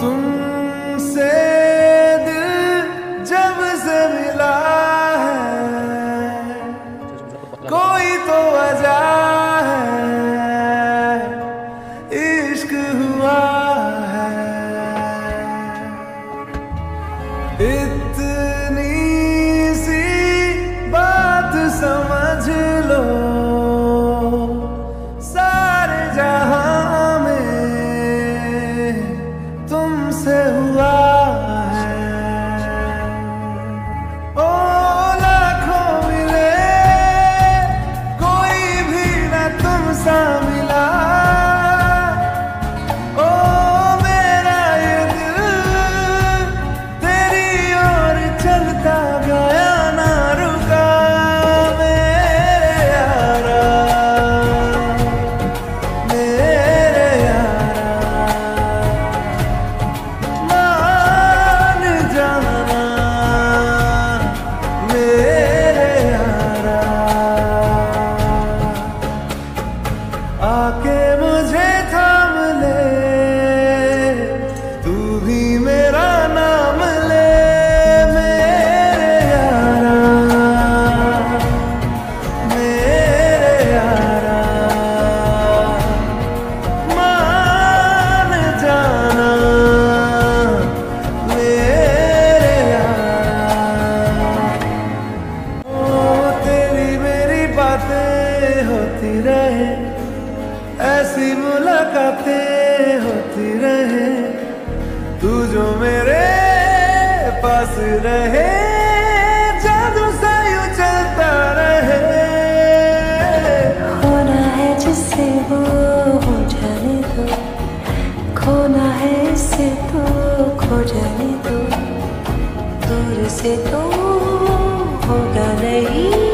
तुमसे दिल जब से मिला है कोई तो वजह है इश्क हुआ है। इतना आके मुझे थाम ले। तू भी मेरा नाम ले, मेरे यारा। मेरे यारा। मान जाना। मेरे यारा। ओ, तेरी मेरी बातें होती रहे। ऐसी मुलाकातें होती रहे। तू जो मेरे पास रहे, जादू सा यूँ चलता रहे। होना है जिससे वो हो जाने दो। खोना है इससे तो खो जाने दो। दूर से तो होगा नहीं।